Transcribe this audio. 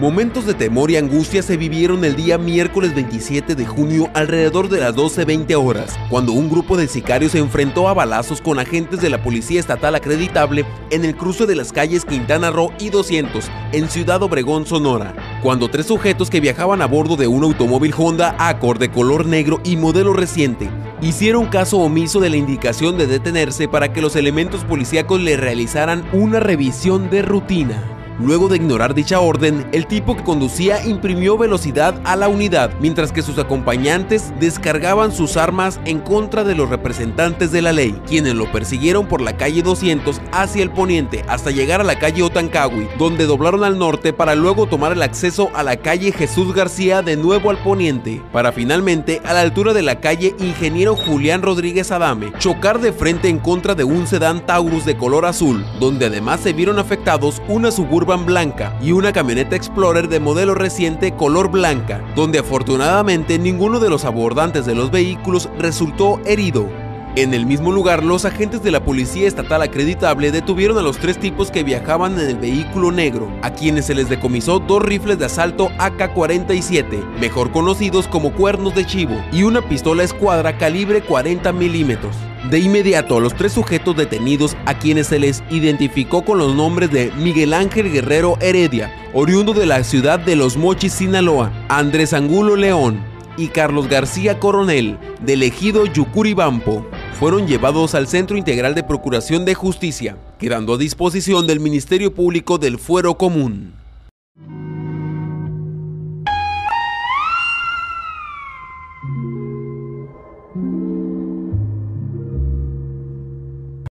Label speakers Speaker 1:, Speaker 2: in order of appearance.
Speaker 1: Momentos de temor y angustia se vivieron el día miércoles 27 de junio alrededor de las 12.20 horas, cuando un grupo de sicarios se enfrentó a balazos con agentes de la Policía Estatal acreditable en el cruce de las calles Quintana Roo y 200 en Ciudad Obregón, Sonora, cuando tres sujetos que viajaban a bordo de un automóvil Honda Accord de color negro y modelo reciente hicieron caso omiso de la indicación de detenerse para que los elementos policíacos le realizaran una revisión de rutina. Luego de ignorar dicha orden, el tipo que conducía imprimió velocidad a la unidad, mientras que sus acompañantes descargaban sus armas en contra de los representantes de la ley, quienes lo persiguieron por la calle 200 hacia el poniente hasta llegar a la calle Otancawi, donde doblaron al norte para luego tomar el acceso a la calle Jesús García de nuevo al poniente, para finalmente, a la altura de la calle Ingeniero Julián Rodríguez Adame, chocar de frente en contra de un sedán Taurus de color azul, donde además se vieron afectados una suburban blanca y una camioneta Explorer de modelo reciente color blanca, donde afortunadamente ninguno de los abordantes de los vehículos resultó herido. En el mismo lugar, los agentes de la Policía Estatal Acreditable detuvieron a los tres tipos que viajaban en el vehículo negro, a quienes se les decomisó dos rifles de asalto AK-47, mejor conocidos como cuernos de chivo, y una pistola escuadra calibre 40 milímetros. De inmediato, los tres sujetos detenidos, a quienes se les identificó con los nombres de Miguel Ángel Guerrero Heredia, oriundo de la ciudad de Los Mochis, Sinaloa, Andrés Angulo León y Carlos García Coronel, del ejido Yucuribampo, fueron llevados al Centro Integral de Procuración de Justicia, quedando a disposición del Ministerio Público del Fuero Común.